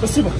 Pra cima.